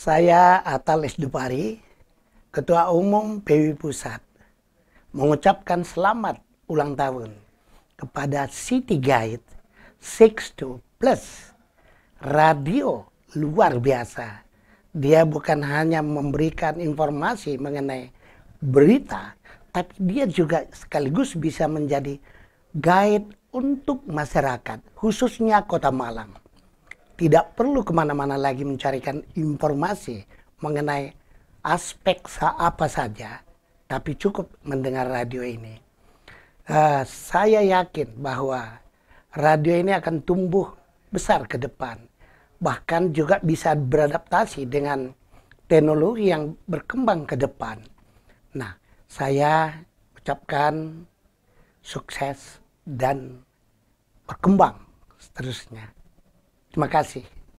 Saya Atal Esdupari, Ketua Umum PW Pusat, mengucapkan selamat ulang tahun kepada City Guide 62 Plus radio luar biasa. Dia bukan hanya memberikan informasi mengenai berita, tapi dia juga sekaligus bisa menjadi guide untuk masyarakat, khususnya kota Malang. Tidak perlu ke mana-mana lagi mencarikan informasi mengenai aspek apa saja, tapi cukup mendengar radio ini. Uh, saya yakin bahwa radio ini akan tumbuh besar ke depan. Bahkan juga bisa beradaptasi dengan teknologi yang berkembang ke depan. Nah, saya ucapkan sukses dan berkembang seterusnya. Terima kasih.